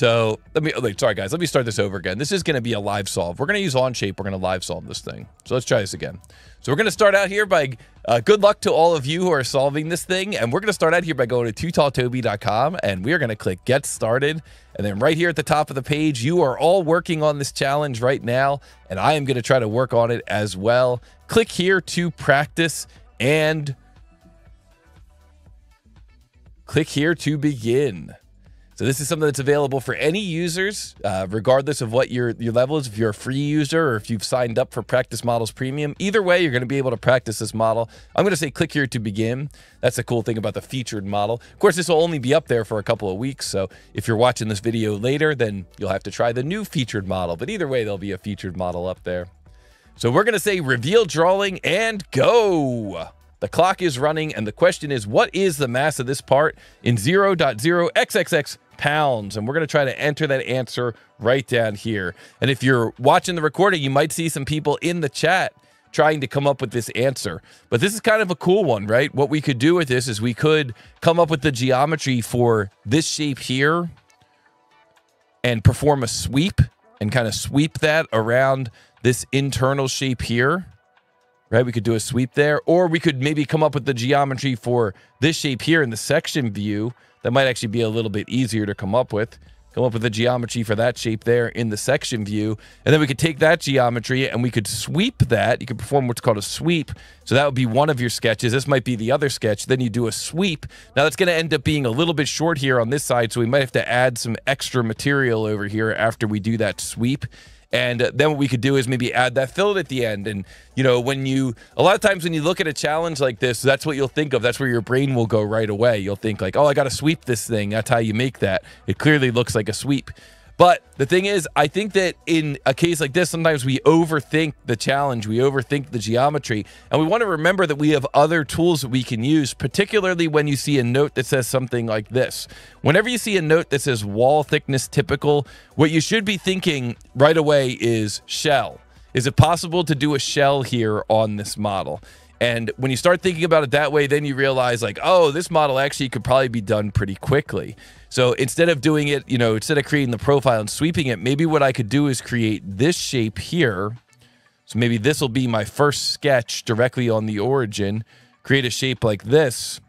So let me, wait, sorry guys, let me start this over again. This is going to be a live solve. We're going to use Onshape. We're going to live solve this thing. So let's try this again. So we're going to start out here by, uh, good luck to all of you who are solving this thing. And we're going to start out here by going to tootalltoby.com and we are going to click get started. And then right here at the top of the page, you are all working on this challenge right now. And I am going to try to work on it as well. Click here to practice and click here to begin. So this is something that's available for any users, uh, regardless of what your, your level is. If you're a free user or if you've signed up for Practice Models Premium, either way, you're going to be able to practice this model. I'm going to say click here to begin. That's the cool thing about the featured model. Of course, this will only be up there for a couple of weeks. So if you're watching this video later, then you'll have to try the new featured model. But either way, there'll be a featured model up there. So we're going to say reveal drawing and go. The clock is running, and the question is, what is the mass of this part in 0.0xxx pounds? And we're going to try to enter that answer right down here. And if you're watching the recording, you might see some people in the chat trying to come up with this answer. But this is kind of a cool one, right? What we could do with this is we could come up with the geometry for this shape here and perform a sweep and kind of sweep that around this internal shape here right? We could do a sweep there, or we could maybe come up with the geometry for this shape here in the section view. That might actually be a little bit easier to come up with. Come up with the geometry for that shape there in the section view. And then we could take that geometry and we could sweep that. You could perform what's called a sweep. So that would be one of your sketches. This might be the other sketch. Then you do a sweep. Now that's going to end up being a little bit short here on this side. So we might have to add some extra material over here after we do that sweep. And then what we could do is maybe add that fillet at the end. And, you know, when you, a lot of times when you look at a challenge like this, that's what you'll think of. That's where your brain will go right away. You'll think like, oh, I got to sweep this thing. That's how you make that. It clearly looks like a sweep. But the thing is, I think that in a case like this, sometimes we overthink the challenge, we overthink the geometry, and we want to remember that we have other tools that we can use, particularly when you see a note that says something like this. Whenever you see a note that says wall thickness typical, what you should be thinking right away is shell. Is it possible to do a shell here on this model? And when you start thinking about it that way, then you realize like, oh, this model actually could probably be done pretty quickly. So instead of doing it, you know, instead of creating the profile and sweeping it, maybe what I could do is create this shape here. So maybe this will be my first sketch directly on the origin, create a shape like this.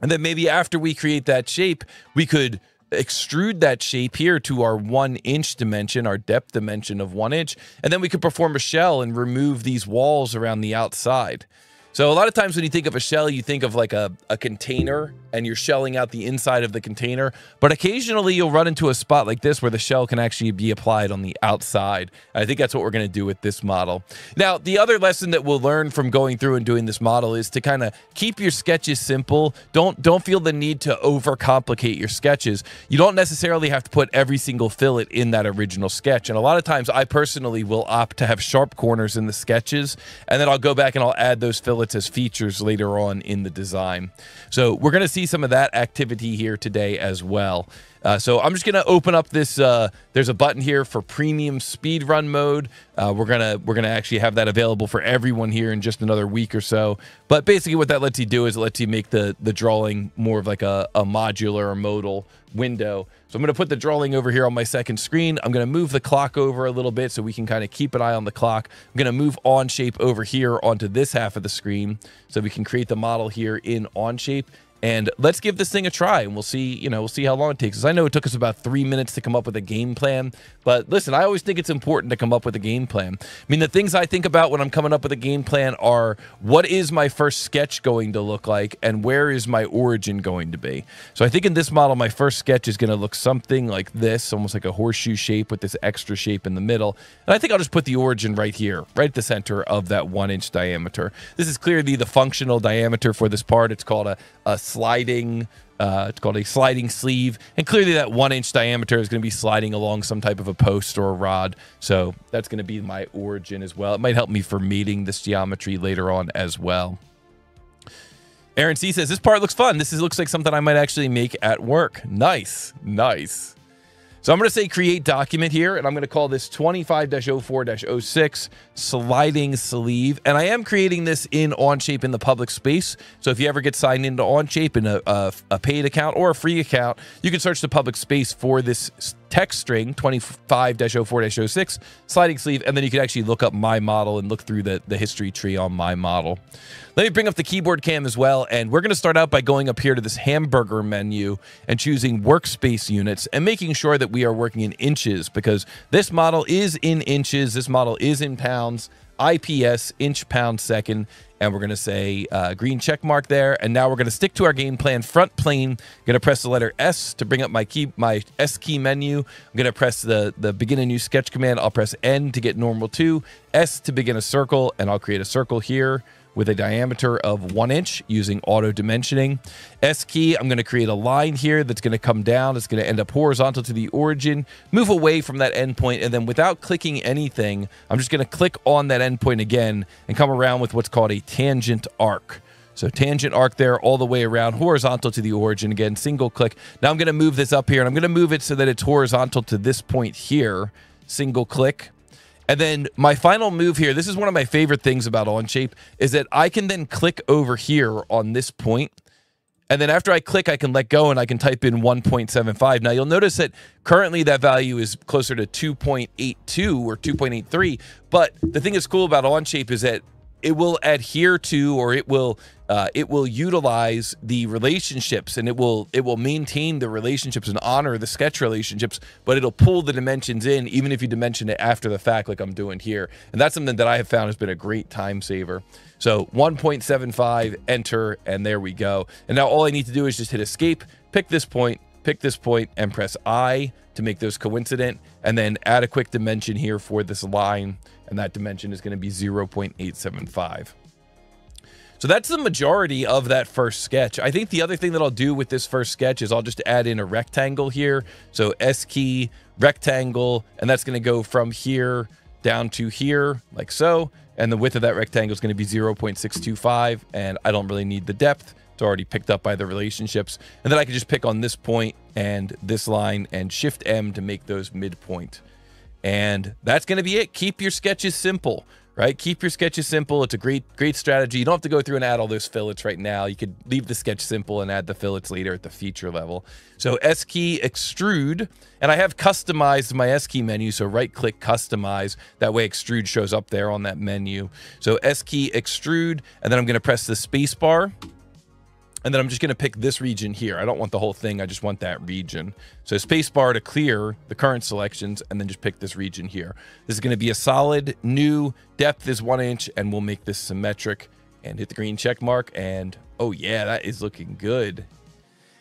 And then maybe after we create that shape, we could extrude that shape here to our one inch dimension, our depth dimension of one inch, and then we could perform a shell and remove these walls around the outside. So a lot of times when you think of a shell, you think of like a, a container and you're shelling out the inside of the container. But occasionally you'll run into a spot like this where the shell can actually be applied on the outside. I think that's what we're going to do with this model. Now, the other lesson that we'll learn from going through and doing this model is to kind of keep your sketches simple. Don't don't feel the need to overcomplicate your sketches. You don't necessarily have to put every single fillet in that original sketch. And a lot of times I personally will opt to have sharp corners in the sketches and then I'll go back and I'll add those fillets as features later on in the design. So we're going to see some of that activity here today as well. Uh, so I'm just gonna open up this. Uh, there's a button here for premium speed run mode. Uh, we're gonna we're gonna actually have that available for everyone here in just another week or so. But basically, what that lets you do is it lets you make the the drawing more of like a, a modular or modal window. So I'm gonna put the drawing over here on my second screen. I'm gonna move the clock over a little bit so we can kind of keep an eye on the clock. I'm gonna move Onshape over here onto this half of the screen so we can create the model here in Onshape. And let's give this thing a try and we'll see, you know, we'll see how long it takes us. I know it took us about three minutes to come up with a game plan, but listen, I always think it's important to come up with a game plan. I mean, the things I think about when I'm coming up with a game plan are what is my first sketch going to look like and where is my origin going to be? So I think in this model, my first sketch is going to look something like this, almost like a horseshoe shape with this extra shape in the middle. And I think I'll just put the origin right here, right at the center of that one inch diameter. This is clearly the functional diameter for this part. It's called a, a sliding uh, it's called a sliding sleeve. And clearly that one inch diameter is going to be sliding along some type of a post or a rod. So that's going to be my origin as well. It might help me for meeting this geometry later on as well. Aaron c says this part looks fun. This is, looks like something i might actually make at work. Nice. Nice so I'm going to say create document here, and I'm going to call this 25-04-06 sliding sleeve. And I am creating this in Onshape in the public space. So if you ever get signed into Onshape in a, a, a paid account or a free account, you can search the public space for this text string 25-04-06 sliding sleeve, and then you can actually look up my model and look through the, the history tree on my model. Let me bring up the keyboard cam as well, and we're going to start out by going up here to this hamburger menu and choosing workspace units and making sure that we are working in inches because this model is in inches, this model is in pounds, IPS, inch pound second, and we're going to say uh, green check mark there. And now we're going to stick to our game plan. Front plane, going to press the letter S to bring up my key, my S key menu. I'm going to press the, the begin a new sketch command. I'll press N to get normal to, S to begin a circle, and I'll create a circle here with a diameter of one inch using auto dimensioning. S key, I'm going to create a line here that's going to come down. It's going to end up horizontal to the origin, move away from that endpoint, and then without clicking anything, I'm just going to click on that endpoint again and come around with what's called a tangent arc. So tangent arc there all the way around, horizontal to the origin. Again, single click. Now I'm going to move this up here, and I'm going to move it so that it's horizontal to this point here. Single click. And then my final move here, this is one of my favorite things about Onshape, is that I can then click over here on this point, And then after I click, I can let go and I can type in 1.75. Now you'll notice that currently that value is closer to 2.82 or 2.83. But the thing that's cool about Onshape is that it will adhere to or it will uh, it will utilize the relationships and it will it will maintain the relationships and honor the sketch relationships but it'll pull the dimensions in even if you dimension it after the fact like i'm doing here. And that's something that i have found has been a great time saver. So 1.75 enter and there we go. And now all i need to do is just hit escape pick this point pick this point and press i to make those coincident and then add a quick dimension here for this line and that dimension is going to be 0.875 so that's the majority of that first sketch. I think the other thing that I'll do with this first sketch is I'll just add in a rectangle here. So S key, rectangle, and that's going to go from here down to here like so. And the width of that rectangle is going to be 0.625. And I don't really need the depth. It's already picked up by the relationships. And then I can just pick on this point and this line and shift M to make those midpoint. And that's going to be it. Keep your sketches simple right? Keep your sketches simple. It's a great, great strategy. You don't have to go through and add all those fillets right now. You could leave the sketch simple and add the fillets later at the feature level. So S key extrude, and I have customized my S key menu. So right click customize. That way extrude shows up there on that menu. So S key extrude, and then I'm going to press the space bar. And then I'm just going to pick this region here. I don't want the whole thing. I just want that region. So spacebar to clear the current selections and then just pick this region here. This is going to be a solid new depth is one inch and we'll make this symmetric and hit the green check mark. And oh yeah, that is looking good.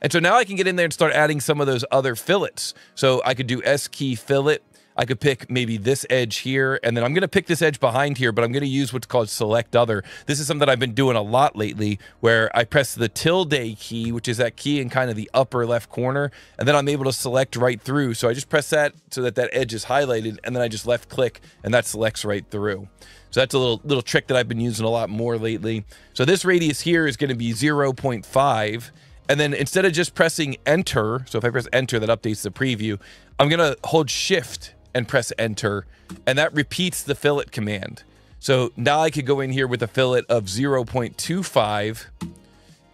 And so now I can get in there and start adding some of those other fillets. So I could do S key fillet I could pick maybe this edge here, and then I'm going to pick this edge behind here, but I'm going to use what's called select other. This is something I've been doing a lot lately, where I press the tilde key, which is that key in kind of the upper left corner, and then I'm able to select right through. So I just press that so that that edge is highlighted, and then I just left click, and that selects right through. So that's a little little trick that I've been using a lot more lately. So this radius here is going to be 0.5. And then instead of just pressing enter, so if I press enter, that updates the preview, I'm going to hold shift and press enter, and that repeats the fillet command. So now I could go in here with a fillet of 0.25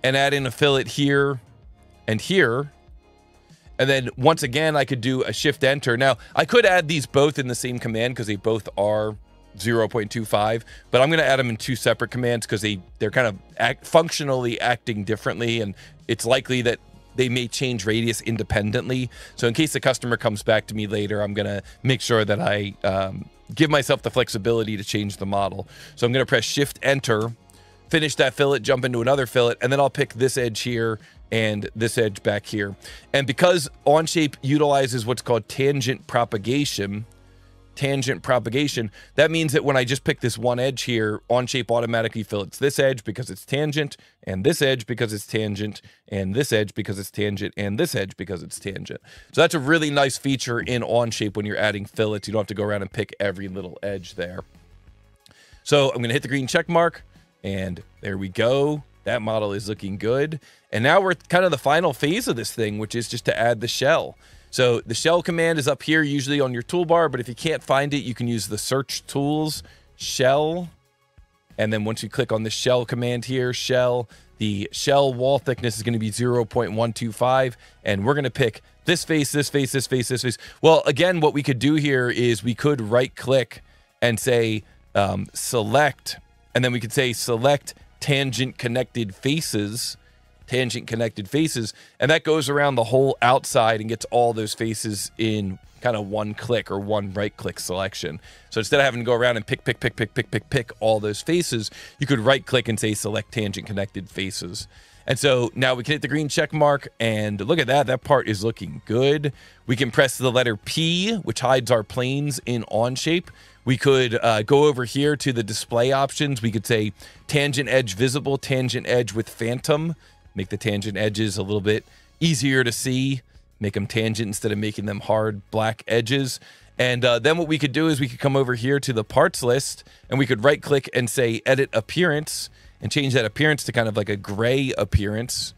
and add in a fillet here and here. And then once again, I could do a shift enter. Now, I could add these both in the same command because they both are 0.25, but I'm going to add them in two separate commands because they, they're kind of act, functionally acting differently. And it's likely that they may change radius independently. So in case the customer comes back to me later, I'm going to make sure that I um, give myself the flexibility to change the model. So I'm going to press shift enter, finish that fillet, jump into another fillet, and then I'll pick this edge here and this edge back here. And because Onshape utilizes what's called tangent propagation, tangent propagation, that means that when I just pick this one edge here, Onshape automatically fillets this edge because it's tangent, and this edge because it's tangent, and this edge because it's tangent, and this edge because it's tangent. So that's a really nice feature in Onshape when you're adding fillets. You don't have to go around and pick every little edge there. So I'm going to hit the green check mark, and there we go. That model is looking good. And now we're kind of the final phase of this thing, which is just to add the shell. So the shell command is up here usually on your toolbar, but if you can't find it, you can use the search tools shell And then once you click on the shell command here, shell, the shell wall thickness is going to be 0.125. And we're going to pick this face, this face, this face, this face. Well, again, what we could do here is we could right click and say um, select, and then we could say select tangent connected faces tangent connected faces and that goes around the whole outside and gets all those faces in kind of one click or one right click selection. So instead of having to go around and pick, pick, pick, pick, pick, pick, pick all those faces, you could right click and say select tangent connected faces. And so now we can hit the green check mark and look at that. That part is looking good. We can press the letter P, which hides our planes in Onshape. We could uh, go over here to the display options. We could say tangent edge visible, tangent edge with phantom, make the tangent edges a little bit easier to see make them tangent instead of making them hard black edges. And uh, then what we could do is we could come over here to the parts list and we could right click and say edit appearance and change that appearance to kind of like a gray appearance.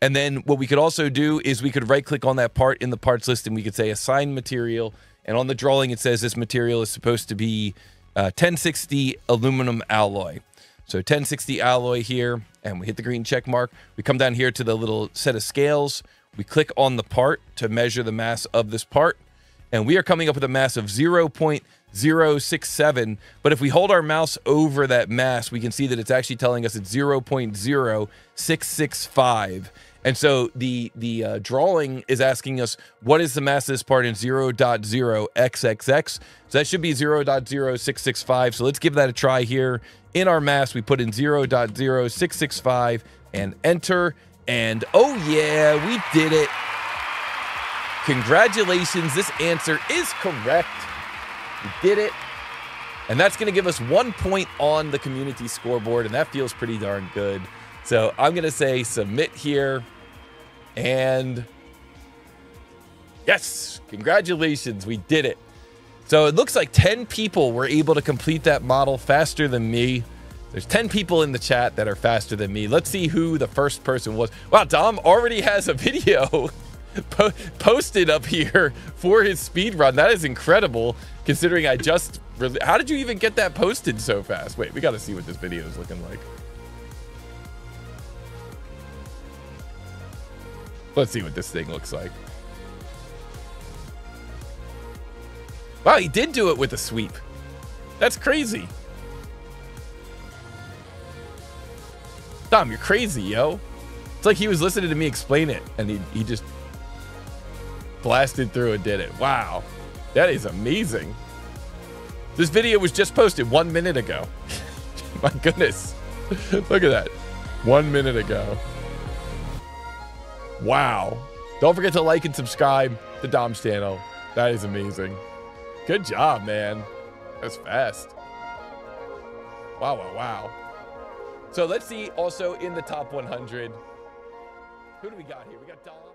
And then what we could also do is we could right click on that part in the parts list and we could say assign material. And on the drawing, it says this material is supposed to be uh, 1060 aluminum alloy. So 1060 alloy here, and we hit the green check mark. We come down here to the little set of scales. We click on the part to measure the mass of this part, and we are coming up with a mass of 0.067. But if we hold our mouse over that mass, we can see that it's actually telling us it's 0.0665. And so the the uh, drawing is asking us what is the mass of this part in 0.0xxx. So that should be 0.0665. So let's give that a try here. In our mass, we put in 0.0665 and enter. And oh, yeah, we did it. Congratulations. This answer is correct. We did it. And that's going to give us one point on the community scoreboard. And that feels pretty darn good. So I'm going to say submit here. And yes, congratulations. We did it. So it looks like 10 people were able to complete that model faster than me. There's 10 people in the chat that are faster than me. Let's see who the first person was. Wow, Dom already has a video po posted up here for his speed run. That is incredible considering I just How did you even get that posted so fast? Wait, we got to see what this video is looking like. Let's see what this thing looks like. Wow, he did do it with a sweep. That's crazy. Tom, you're crazy, yo. It's like he was listening to me explain it and he, he just blasted through and did it. Wow. That is amazing. This video was just posted one minute ago. My goodness. Look at that. One minute ago. Wow. Don't forget to like and subscribe to Dom's channel. That is amazing. Good job, man. That's fast. Wow, wow, wow. So let's see also in the top 100. Who do we got here? We got Dom.